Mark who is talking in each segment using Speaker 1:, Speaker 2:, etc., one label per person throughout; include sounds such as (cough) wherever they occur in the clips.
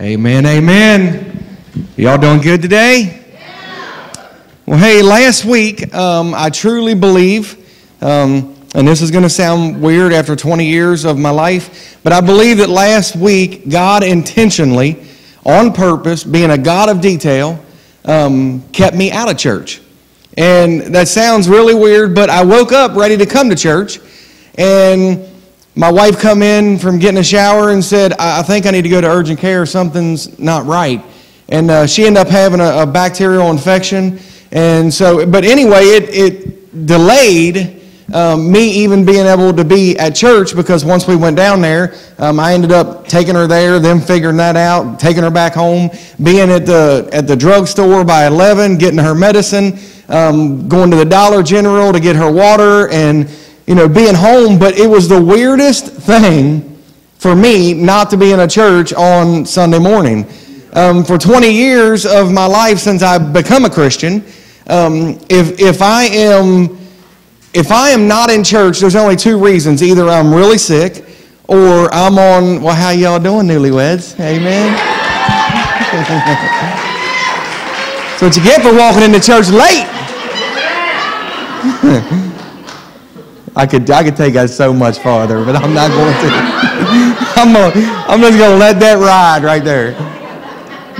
Speaker 1: Amen, amen. Y'all doing good today? Well, hey, last week, um, I truly believe, um, and this is going to sound weird after 20 years of my life, but I believe that last week, God intentionally, on purpose, being a God of detail, um, kept me out of church. And that sounds really weird, but I woke up ready to come to church, and my wife come in from getting a shower and said, I, think I need to go to urgent care. Something's not right. And uh, she ended up having a, a bacterial infection and so, but anyway, it, it delayed um, me even being able to be at church because once we went down there, um, I ended up taking her there, them figuring that out, taking her back home, being at the at the drugstore by 11, getting her medicine, um, going to the Dollar General to get her water, and you know being home. But it was the weirdest thing for me not to be in a church on Sunday morning. Um, for 20 years of my life since I've become a Christian, um, if, if I am if I am not in church, there's only two reasons. Either I'm really sick or I'm on, well, how y'all doing, newlyweds? Amen. (laughs) That's what you get for walking into church late. (laughs) I could, I could take that so much farther, but I'm not going to. (laughs) I'm, gonna, I'm just going to let that ride right there.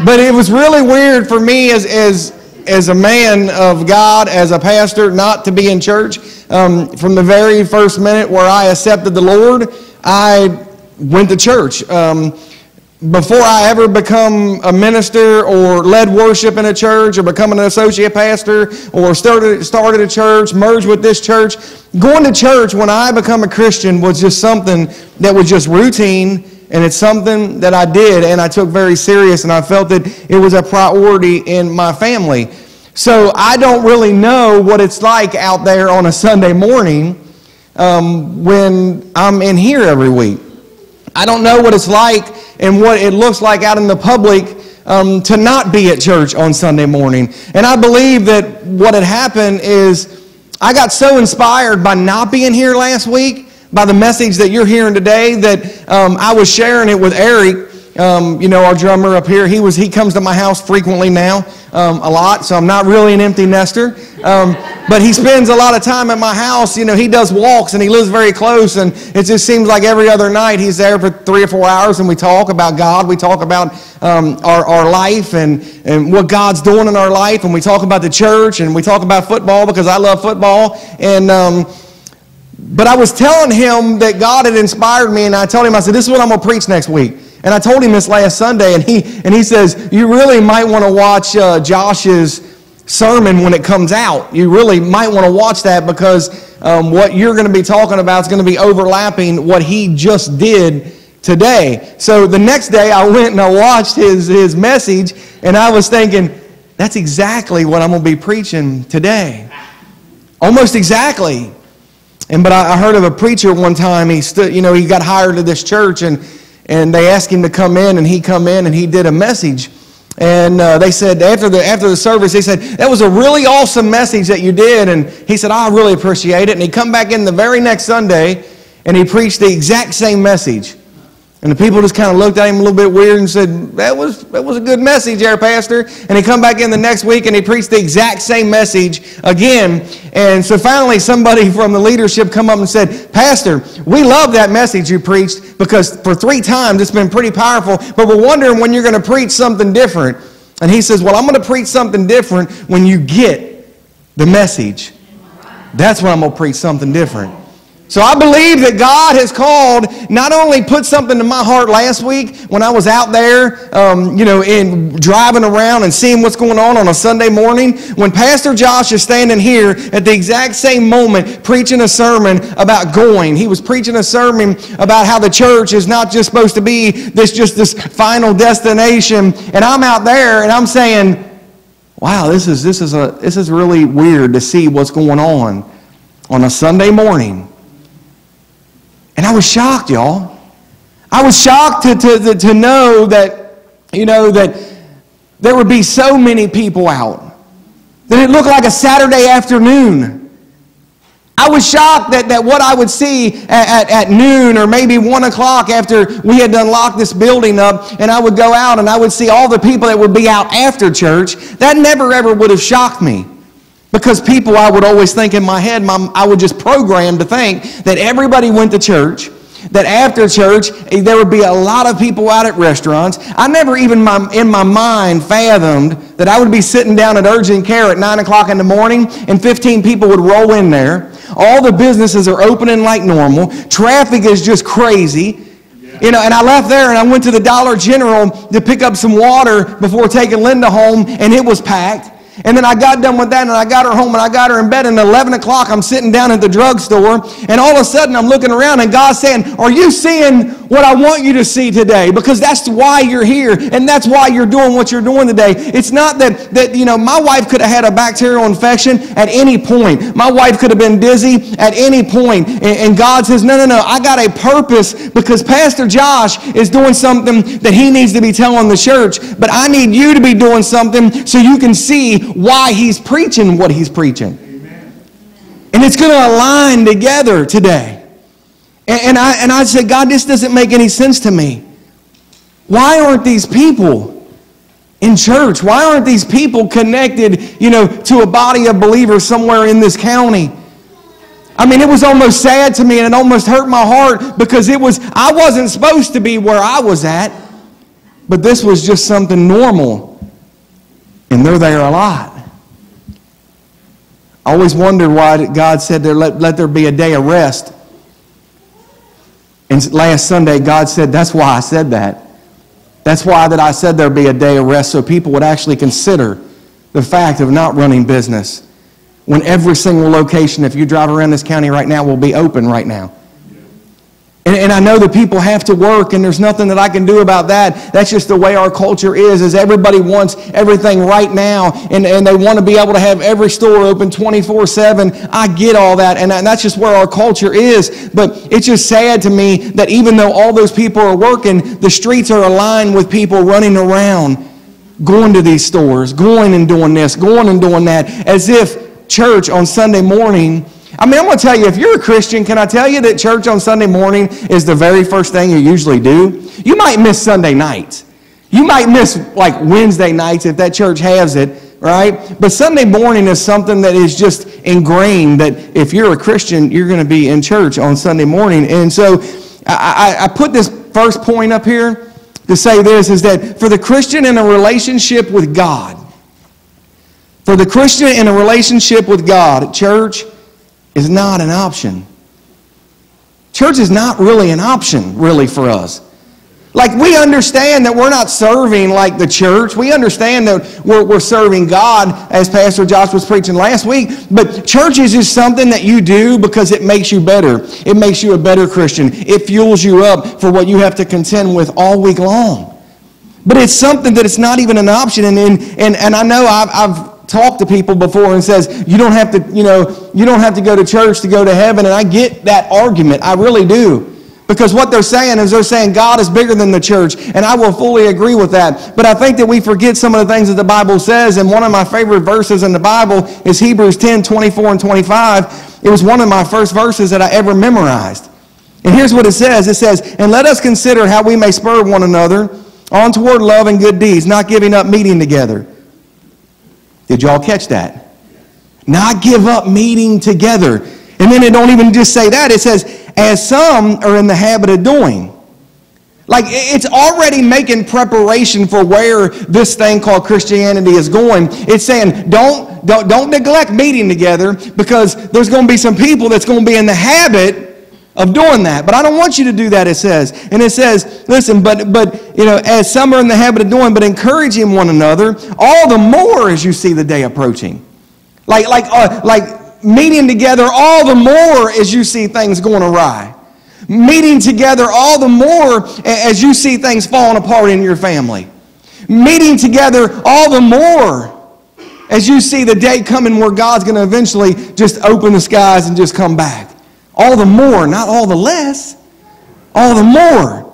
Speaker 1: But it was really weird for me as, as as a man of God, as a pastor, not to be in church. Um, from the very first minute where I accepted the Lord, I went to church. Um, before I ever become a minister or led worship in a church or become an associate pastor or started, started a church, merged with this church, going to church when I become a Christian was just something that was just routine and it's something that I did and I took very serious and I felt that it was a priority in my family. So I don't really know what it's like out there on a Sunday morning um, when I'm in here every week. I don't know what it's like and what it looks like out in the public um, to not be at church on Sunday morning. And I believe that what had happened is I got so inspired by not being here last week by the message that you're hearing today that um, I was sharing it with Eric. Um, you know, our drummer up here, he, was, he comes to my house frequently now, um, a lot, so I'm not really an empty nester. Um, but he spends a lot of time at my house. You know, he does walks and he lives very close, and it just seems like every other night he's there for three or four hours and we talk about God. We talk about um, our, our life and, and what God's doing in our life, and we talk about the church and we talk about football because I love football. And, um, but I was telling him that God had inspired me, and I told him, I said, This is what I'm going to preach next week. And I told him this last Sunday, and he, and he says, You really might want to watch uh, Josh's sermon when it comes out. You really might want to watch that because um, what you're going to be talking about is going to be overlapping what he just did today. So the next day, I went and I watched his, his message, and I was thinking, That's exactly what I'm going to be preaching today. Almost exactly. And but I, heard of a preacher one time. He stood, you know, he got hired to this church, and and they asked him to come in, and he come in and he did a message. And uh, they said after the after the service, he said that was a really awesome message that you did, and he said I really appreciate it. And he come back in the very next Sunday, and he preached the exact same message. And the people just kind of looked at him a little bit weird and said, that was, that was a good message there, Pastor. And he come back in the next week and he preached the exact same message again. And so finally somebody (laughs) from the leadership come up and said, Pastor, we love that message you preached because for three times it's been pretty powerful, but we're wondering when you're going to preach something different. And he says, well, I'm going to preach something different when you get the message. That's when I'm going to preach something different. So I believe that God has called, not only put something in my heart last week when I was out there, um, you know, in driving around and seeing what's going on on a Sunday morning, when Pastor Josh is standing here at the exact same moment preaching a sermon about going. He was preaching a sermon about how the church is not just supposed to be this just this final destination. And I'm out there and I'm saying, wow, this is this is a this is really weird to see what's going on on a Sunday morning and I was shocked, y'all. I was shocked to, to, to know that, you know, that there would be so many people out. That it looked like a Saturday afternoon. I was shocked that, that what I would see at, at, at, noon or maybe 1 o'clock after we had done locked this building up, and I would go out and I would see all the people that would be out after church, that never ever would have shocked me. Because people, I would always think in my head, my, I would just program to think that everybody went to church, that after church, eh, there would be a lot of people out at restaurants. I never even my, in my mind fathomed that I would be sitting down at urgent care at 9 o'clock in the morning and 15 people would roll in there all the businesses are opening like normal. Traffic is just crazy. You know, and I left there and I went to the Dollar General to pick up some water before taking Linda home, and it was packed. And then I got done with that and I got her home and I got her in bed. And at 11 o'clock, I'm sitting down at the drugstore. And all of a sudden, I'm looking around and God's saying, Are you seeing what I want you to see today? Because that's why you're here and that's why you're doing what you're doing today. It's not that, that you know, my wife could have had a bacterial infection at any point. My wife could have been dizzy at any point. And, and God says, No, no, no, I got a purpose because Pastor Josh is doing something that he needs to be telling the church. But I need you to be doing something so you can see why he's preaching what he's preaching. Amen. And it's going to align together today. And, and, I, and I said, God, this doesn't make any sense to me. Why aren't these people in church? Why aren't these people connected, you know, to a body of believers somewhere in this county? I mean, it was almost sad to me and it almost hurt my heart because it was, I wasn't supposed to be where I was at, but this was just something normal and they're there a lot. I always wondered why God said there, let, let there be a day of rest. And last Sunday, God said, that's why I said that. That's why that I said there'd be a day of rest so people would actually consider the fact of not running business. When every single location, if you drive around this county right now, will be open right now. And, and, I know that people have to work, and there's nothing that I can do about that. That's just the way our culture is, is everybody wants everything right now, and, and they want to be able to have every store open 24-7. I get all that, and and that's just where our culture is. But it's just sad to me that even though all those people are working, the streets are aligned with people running around, going to these stores, going and doing this, going and doing that, as if church on Sunday morning I mean, I'm going to tell you, if you're a Christian, can I tell you that church on Sunday morning is the very first thing you usually do? You might miss Sunday nights. You might miss like Wednesday nights if that church has it, right? But Sunday morning is something that is just ingrained that if you're a Christian, you're going to be in church on Sunday morning. And so I, I put this first point up here to say this is that for the Christian in a relationship with God, for the Christian in a relationship with God, church, is not an option. Church is not really an option, really, for us. Like, we understand that we're not serving like the church. We understand that we're, we're serving God, as Pastor Josh was preaching last week. But church is just something that you do because it makes you better. It makes you a better Christian. It fuels you up for what you have to contend with all week long. But it's something that it's not even an option. And, and, and, I know I've, I've talked to people before and says you don't have to you know you don't have to go to church to go to heaven. And i get that argument. I really do. Because what they're saying is they're saying god is bigger than the church and i will fully agree with that. But i think that we forget some of the things that the bible says and one of my favorite verses in the bible is hebrews 10 24 and 25 it was one of my first verses that i ever memorized. And here's what it says. It says and let us consider how we may spur one another on toward love and good deeds not giving up meeting together did y'all catch that? Not give up meeting together. And then it don't even just say that. It says, as some are in the habit of doing. Like it's already making preparation for where this thing called Christianity is going. It's saying don't don't don't neglect meeting together because there's going to be some people that's going to be in the habit of doing that. But I don't want you to do that, it says. And it says, listen, but, but, you know, as some are in the habit of doing, but encouraging one another, all the more as you see the day approaching. Like, like, uh, like meeting together all the more as you see things going awry. Meeting together all the more as you see things falling apart in your family. Meeting together all the more as you see the day coming where God's going to eventually just open the skies and just come back. All the more, not all the less. All the more.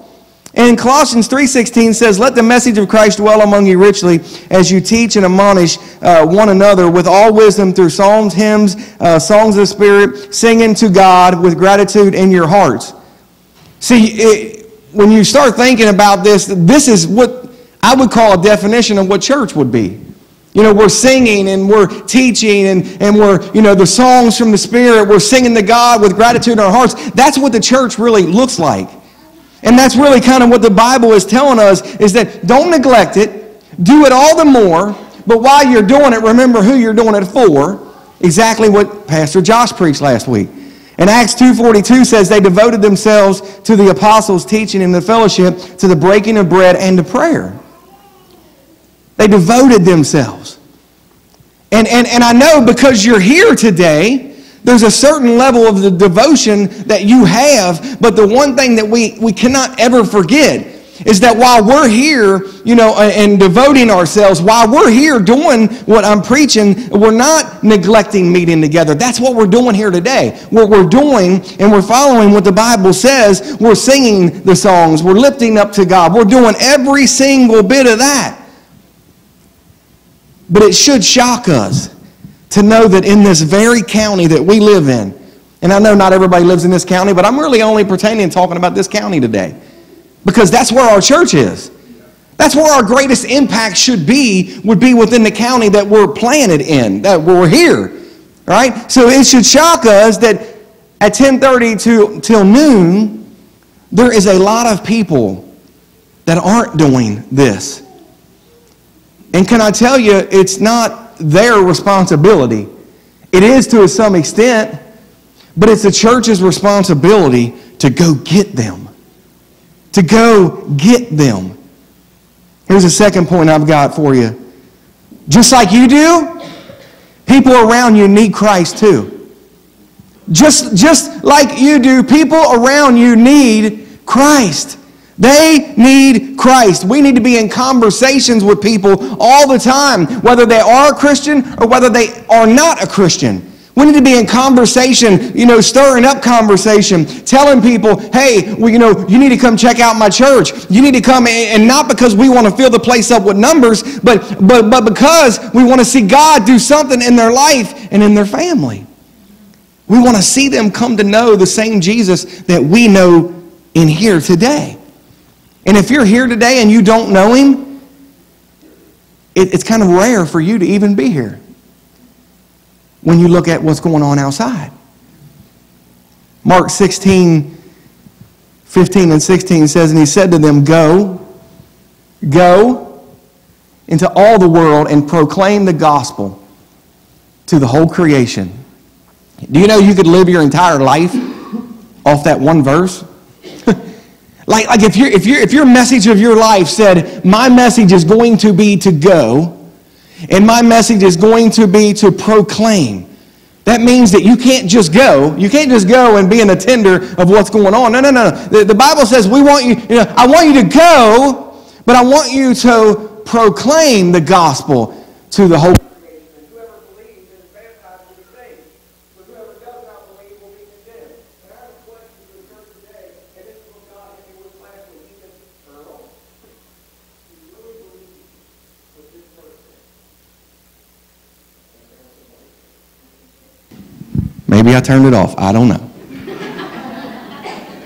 Speaker 1: And Colossians 3.16 says, Let the message of Christ dwell among you richly as you teach and admonish uh, one another with all wisdom through psalms, hymns, uh, songs of the Spirit, singing to God with gratitude in your hearts. See, it, when you start thinking about this, this is what I would call a definition of what church would be. You know, we're singing and we're teaching and, and we're, you know, the songs from the Spirit, we're singing to God with gratitude in our hearts. That's what the church really looks like. And that's really kind of what the Bible is telling us is that don't neglect it, do it all the more, but while you're doing it, remember who you're doing it for. Exactly what Pastor Josh preached last week. And Acts 2.42 says they devoted themselves to the apostles' teaching and the fellowship, to the breaking of bread and to prayer. They devoted themselves. And, and, and I know because you're here today, there's a certain level of the devotion that you have, but the one thing that we, we cannot ever forget is that while we're here, you know, and devoting ourselves, while we're here doing what I'm preaching, we're not neglecting meeting together. That's what we're doing here today. What we're doing and we're following what the Bible says, we're singing the songs, we're lifting up to God, we're doing every single bit of that. But it should shock us to know that in this very county that we live in, and I know not everybody lives in this county, but I'm really only pertaining talking about this county today because that's where our church is. That's where our greatest impact should be, would be within the county that we're planted in, that we're here. Right? So it should shock us that at 10:30 to till noon, there is a lot of people that aren't doing this. And can I tell you, it's not their responsibility. It is to some extent, but it's the church's responsibility to go get them. To go get them. Here's a second point I've got for you. Just like you do, people around you need Christ too. Just, just like you do, people around you need Christ. They need Christ. We need to be in conversations with people all the time, whether they are a Christian or whether they are not a Christian. We need to be in conversation, you know, stirring up conversation, telling people, hey, well, you know, you need to come check out my church. You need to come, and not because we want to fill the place up with numbers, but, but, but because we want to see God do something in their life and in their family. We want to see them come to know the same Jesus that we know in here today. And if you're here today and you don't know him, it, it's kind of rare for you to even be here when you look at what's going on outside. Mark 16, 15 and 16 says, And he said to them, Go, go into all the world and proclaim the gospel to the whole creation. Do you know you could live your entire life off that one verse? Like, like if, you if, you if your message of your life said, My message is going to be to go, and my message is going to be to proclaim. That means that you can't just go. You can't just go and be an attender of what's going on. No, no, no. The, the Bible says we want you, you know, I want you to go, but I want you to proclaim the gospel to the whole Maybe I turned it off. I don't know.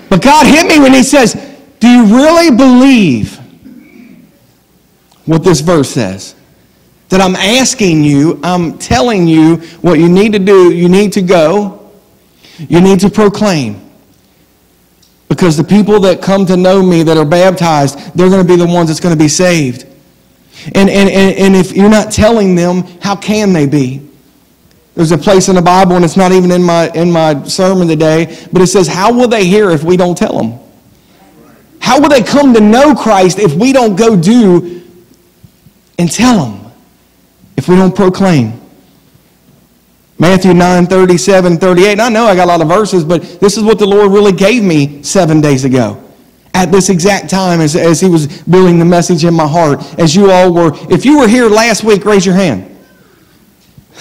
Speaker 1: But God hit me when He says, Do you really believe what this verse says? That I'm asking you, I'm telling you what you need to do. You need to go, you need to proclaim. Because the people that come to know me that are baptized, they're going to be the ones that's going to be saved. And, and, and if you're not telling them, how can they be? There's a place in the Bible, and it's not even in my, in my sermon today, but it says, How will they hear if we don't tell them? How will they come to know Christ if we don't go do and tell them? If we don't proclaim? Matthew 9, 37, 38. And I know I got a lot of verses, but this is what the Lord really gave me seven days ago. At this exact time, as, as He was building the message in my heart, as you all were. If you were here last week, raise your hand.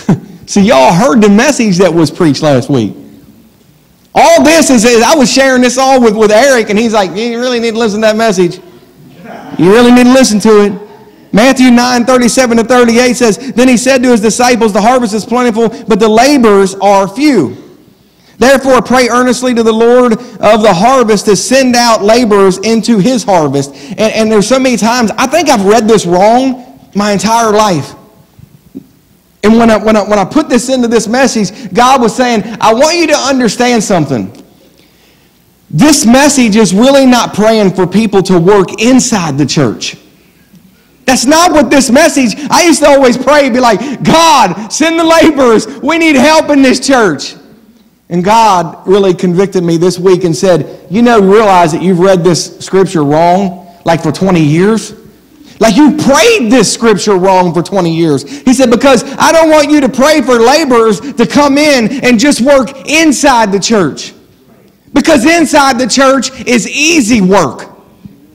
Speaker 1: (laughs) See, y'all heard the message that was preached last week. All this is, is I was sharing this all with, with Eric, and he's like, You really need to listen to that message. You really need to listen to it. Matthew 9, 37 to 38 says, Then he said to his disciples, The harvest is plentiful, but the laborers are few. Therefore, pray earnestly to the Lord of the harvest to send out laborers into his harvest. And, and there's so many times, I think I've read this wrong my entire life. And when I, when, I, when I put this into this message, God was saying, I want you to understand something. This message is really not praying for people to work inside the church. That's not what this message, I used to always pray, be like, God, send the laborers. We need help in this church. And God really convicted me this week and said, You know, realize that you've read this scripture wrong, like for 20 years? Like you prayed this scripture wrong for 20 years. He said, Because I don't want you to pray for laborers to come in and just work inside the church. Because inside the church is easy work.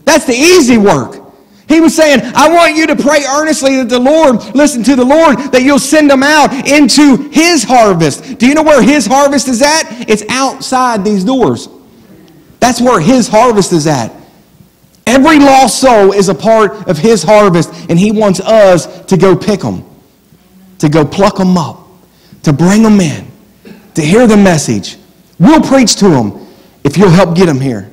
Speaker 1: That's the easy work. He was saying, I want you to pray earnestly that the Lord, listen to the Lord, that you'll send them out into His harvest. Do you know where His harvest is at? It's outside these doors. That's where His harvest is at. Every lost soul is a part of His harvest, and He wants us to go pick them, to go pluck them up, to bring them in, to hear the message. We'll preach to them if you'll help get them here.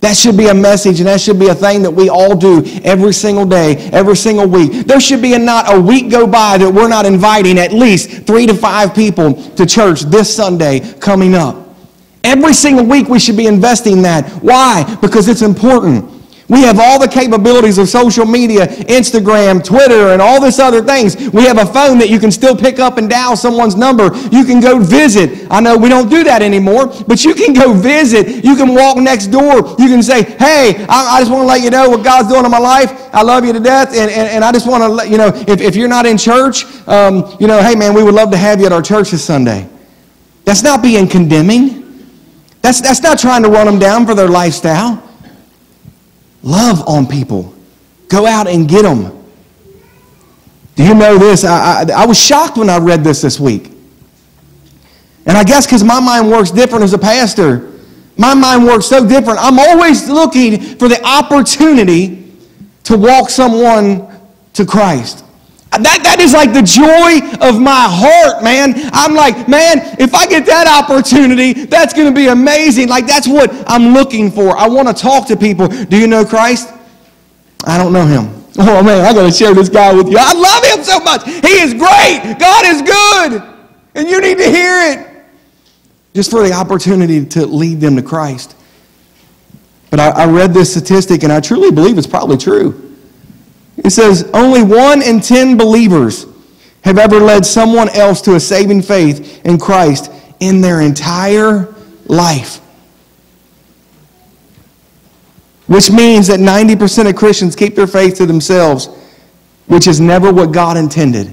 Speaker 1: That should be a message and that should be a thing that we all do every single day, every single week. There should be a, not a week go by that we're not inviting at least three to five people to church this Sunday coming up. Every single week we should be investing that. Why? Because it's important. We have all the capabilities of social media, Instagram, Twitter, and all this other things. We have a phone that you can still pick up and dial someone's number. You can go visit. I know we don't do that anymore, but you can go visit. You can walk next door. You can say, hey, I, I just want to let you know what God's doing in my life. I love you to death, and, and, and I just want to let you know, if, if you're not in church, um, you know, hey, man, we would love to have you at our church this Sunday. That's not being condemning. That's, that's not trying to run them down for their lifestyle. Love on people. Go out and get them. Do you know this? I, I, I was shocked when I read this this week. And I guess because my mind works different as a pastor. My mind works so different. I'm always looking for the opportunity to walk someone to Christ. That, that is like the joy of my heart, man. I'm like, man, if I get that opportunity, that's going to be amazing. Like, that's what I'm looking for. I want to talk to people. Do you know Christ? I don't know him. Oh, man, I got to share this guy with you. I love him so much. He is great. God is good. And you need to hear it. Just for the opportunity to lead them to Christ. But I, I read this statistic, and I truly believe it's probably true. It says only one in ten believers have ever led someone else to a saving faith in Christ in their entire life. Which means that 90% of Christians keep their faith to themselves, which is never what God intended.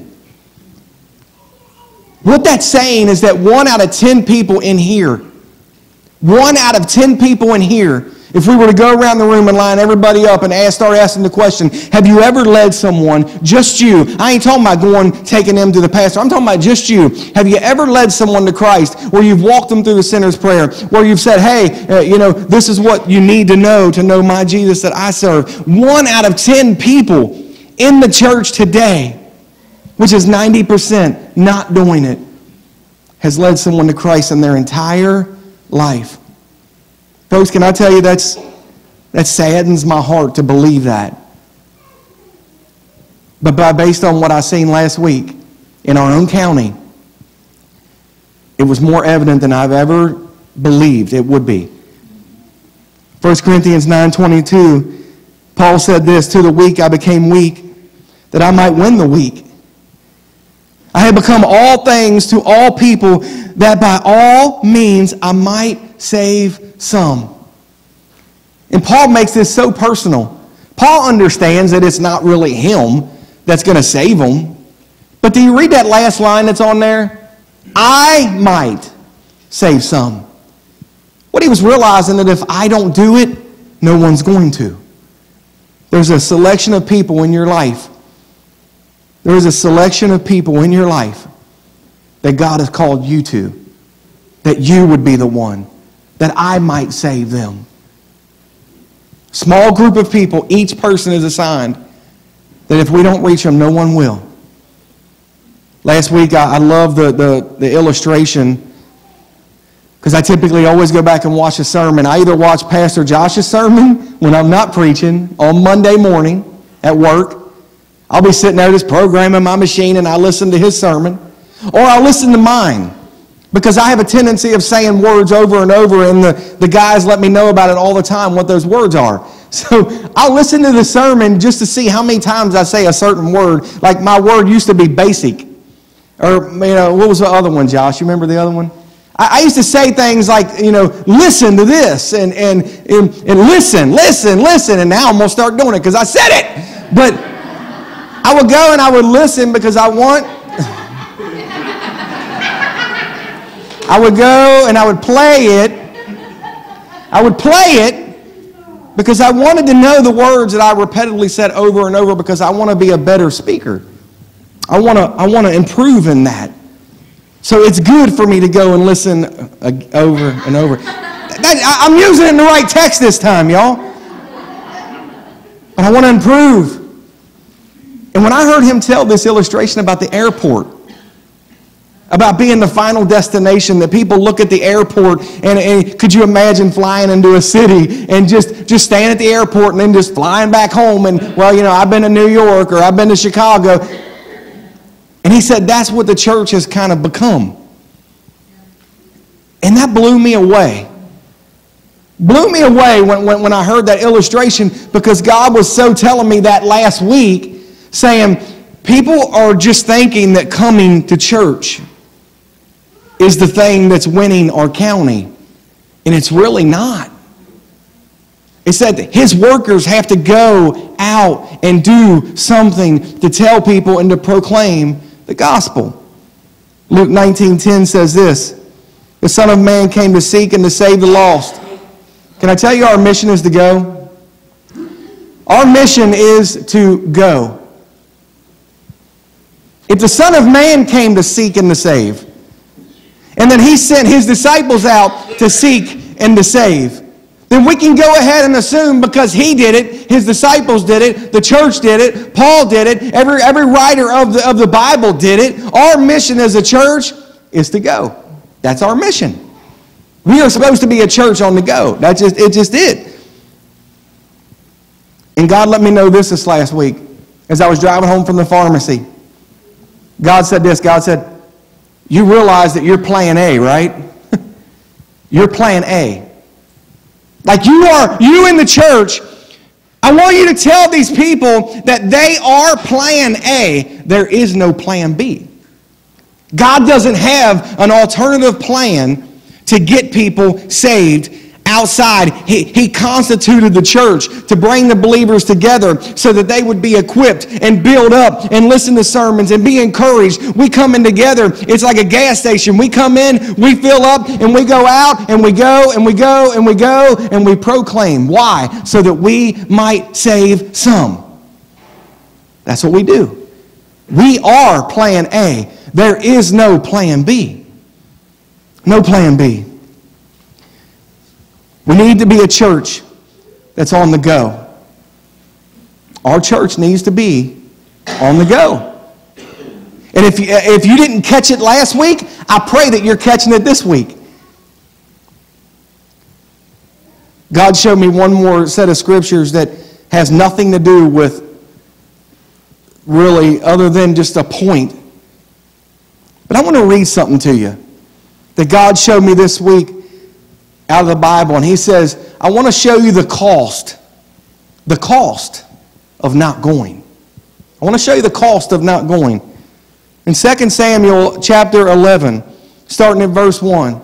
Speaker 1: What that's saying is that one out of 10 people in here, one out of 10 people in here if we were to go around the room and line everybody up and ask, start asking the question, have you ever led someone, just you? I ain't talking about going, taking them to the pastor. I'm talking about just you. Have you ever led someone to Christ where you've walked them through the sinner's prayer, where you've said, hey, uh, you know, this is what you need to know to know my Jesus that I serve? One out of 10 people in the church today, which is 90% not doing it, has led someone to Christ in their entire life. Folks, can I tell you that's, that saddens my heart to believe that. But by, based on what I seen last week in our own county, it was more evident than I've ever believed it would be. 1 Corinthians 9:22, Paul said this, "To the weak I became weak, that I might win the weak. I have become all things to all people, that by all means I might save some. And Paul makes this so personal. Paul understands that it's not really him that's going to save them. But do you read that last line that's on there? I might save some. What he was realizing that if I don't do it, no one's going to. There's a selection of people in your life. There is a selection of people in your life that God has called you to, that you would be the one that I might save them. Small group of people, each person is assigned that if we don't reach them, no one will. Last week, I, I love the, the, the illustration because I typically always go back and watch a sermon. I either watch Pastor Josh's sermon when I'm not preaching on Monday morning at work. I'll be sitting there just programming my machine and I listen to his sermon. Or I'll listen to mine because I have a tendency of saying words over and over, and the, the guys let me know about it all the time what those words are. (laughs) So I'll listen to the sermon just to see how many times I say a certain word. Like my word used to be basic. Or, you know, what was the other one, Josh? You remember the other one? I, I used to say things like, you know, listen to this and, and, and, and listen, listen, listen. And now I'm going to start doing it because I said it. But I would go and I would listen because I want I would go and I would play it. I would play it because I wanted to know the words that I repeatedly said over and over because I want to be a better speaker. I want to, I want to improve in that. So it's good for me to go and listen uh, over and over. I'm using it in the right text this time, y'all. But I want to improve. And when I heard him tell this illustration about the airport, about being the final destination that people look at the airport and, and, could you imagine flying into a city and just, just staying at the airport and then just flying back home and well you know i've been to new york or i've been to chicago. And he said that's what the church has kind of become. And that blew me away. Blew me away when, when, when i heard that illustration because god was so telling me that last week saying people are just thinking that coming to church is the thing that's winning our county. And it's really not. It said his workers have to go out and do something to tell people and to proclaim the gospel. Luke 19:10 says this: "The Son of Man came to seek and to save the lost." Can I tell you our mission is to go? Our mission is to go. If the Son of Man came to seek and to save, and then he sent his disciples out to seek and to save. Then we can go ahead and assume because he did it, his disciples did it, the church did it, Paul did it, every, every writer of the, of the Bible did it. Our mission as a church is to go. That's our mission. We are supposed to be a church on the go. That just it just did. And God let me know this this last week as I was driving home from the pharmacy. God said this. God said, you realize that you're plan A, right? (laughs) you're plan A. Like you are, you in the church, I want you to tell these people that they are plan A. There is no plan B. God doesn't have an alternative plan to get people saved outside. He, he constituted the church to bring the believers together so that they would be equipped and build up and listen to sermons and be encouraged. We come in together. It's like a gas station. We come in, we fill up, and we go out, and we go, and we go, and we go, and we proclaim. Why? So that we might save some. That's what we do. We are plan A. There is no plan B. No plan B. We need to be a church that's on the go. Our church needs to be on the go. And if you, if you didn't catch it last week, I pray that you're catching it this week. God showed me one more set of scriptures that has nothing to do with really other than just a point. But I want to read something to you that God showed me this week out of the Bible, and he says, I want to show you the cost, the cost of not going. I want to show you the cost of not going. In 2 Samuel chapter 11, starting at verse 1,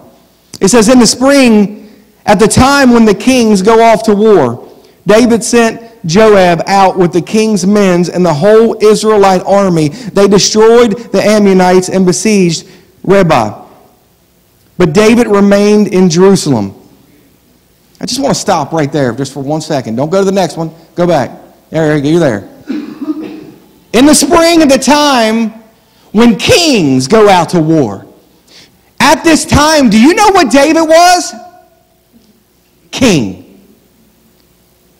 Speaker 1: it says, In the spring, at the time when the kings go off to war, David sent Joab out with the king's men and the whole Israelite army. They destroyed the Ammonites and besieged Rabbah. But David remained in Jerusalem. I just want to stop right there just for one second. Don't go to the next one. Go back. There, you're there. In the spring of the time when kings go out to war. At this time, do you know what David was? king.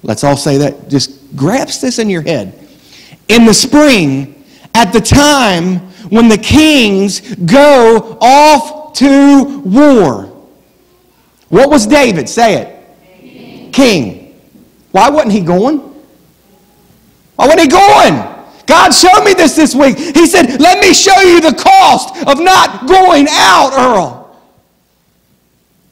Speaker 1: Let's all say that. Just grasp this in your head. In the spring, at the time when the kings go off to war, what was David? Say it. King. king. Why wasn't he going? Why wasn't he going? God showed me this this week. He said, Let me show you the cost of not going out, Earl.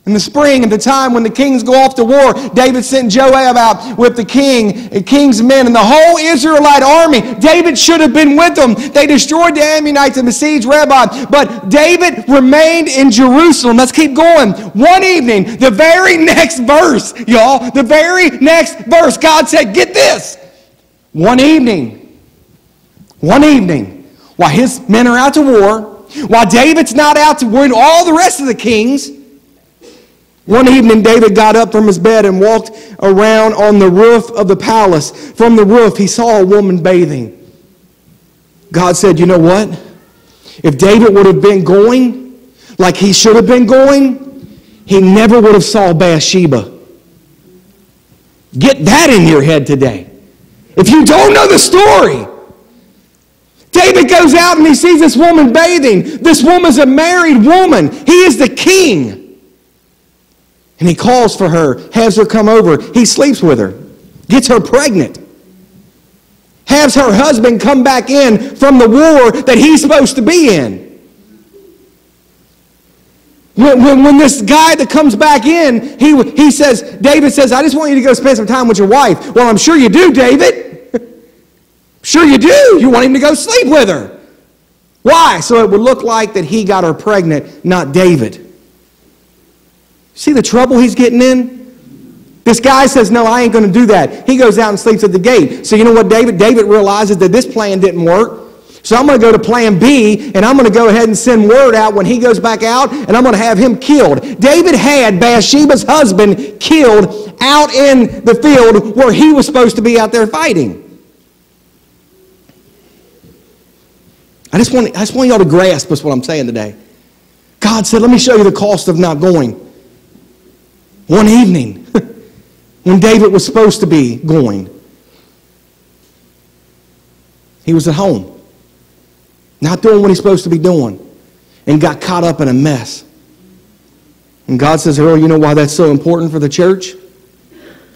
Speaker 1: In the spring, at the time when the kings go off to war, David sent Joab out with the king, the king's men, and the whole Israelite army. David should have been with them. They destroyed the Ammonites and besieged Rabbah. But David remained in Jerusalem. Let's keep going. One evening, the very (laughs) next verse, y'all, the very next verse, God said, Get this. One evening, one evening, while his men are out to war, while David's not out to war, all the rest of the kings, one evening, David got up from his bed and walked around on the roof of the palace. From the roof, he saw a woman bathing. God said, You know what? If David would have been going like he should have been going, he never would have saw Bathsheba. Get that in your head today. If you don't know the story, David goes out and he sees this woman bathing. This woman's a married woman. He is the king. And he calls for her, has her come over. He sleeps with her, gets her pregnant, has her husband come back in from the war that he's supposed to be in. When, when, when, this guy that comes back in, he, he says, David says, I just want you to go spend some time with your wife. Well, I'm sure you do, David. (laughs) sure you do. You want him to go sleep with her. Why? So it would look like that he got her pregnant, not David. See the trouble he's getting in? This guy says, No, I ain't going to do that. He goes out and sleeps at the gate. So, you know what, David? David realizes that this plan didn't work. So, I'm going to go to plan B, and I'm going to go ahead and send word out when he goes back out, and I'm going to have him killed. David had Bathsheba's husband killed out in the field where he was supposed to be out there fighting. I just want, I just want y'all to grasp what I'm saying today. God said, Let me show you the cost of not going. One evening, (laughs) when David was supposed to be going, he was at home, not doing what he's supposed to be doing, and got caught up in a mess. And God says, Earl, you know why that's so important for the church?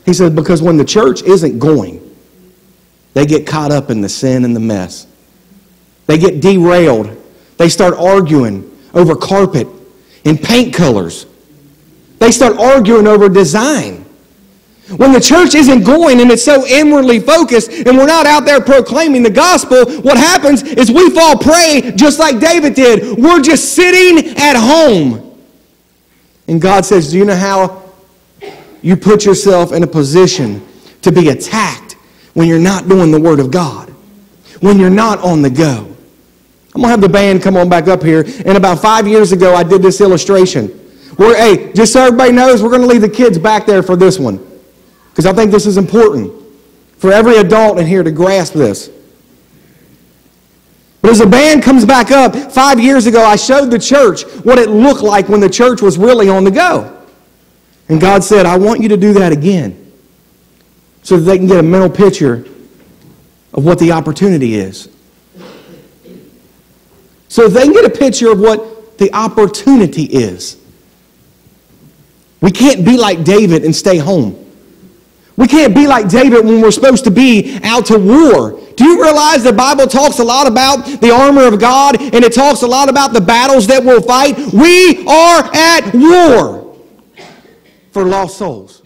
Speaker 1: He said, because when the church isn't going, they get caught up in the sin and the mess. They get derailed. They start arguing over carpet and paint colors they start arguing over design. When the church isn't going and it's so inwardly focused and we're not out there proclaiming the gospel, what happens is we fall prey just like David did. We're just sitting at home. And God says, Do you know how you put yourself in a position to be attacked when you're not doing the Word of God? When you're not on the go? I'm going to have the band come on back up here. And about five years ago, I did this illustration. We're, hey, just so everybody knows, we're going to leave the kids back there for this one. Because I think this is important for every adult in here to grasp this. But as the band comes back up, five years ago, I showed the church what it looked like when the church was really on the go. And God said, I want you to do that again so that they can get a mental picture of what the opportunity is. So they can get a picture of what the opportunity is. We can't be like David and stay home. We can't be like David when we're supposed to be out to war. Do you realize the Bible talks a lot about the armor of God and it talks a lot about the battles that we'll fight? We are at war for lost souls.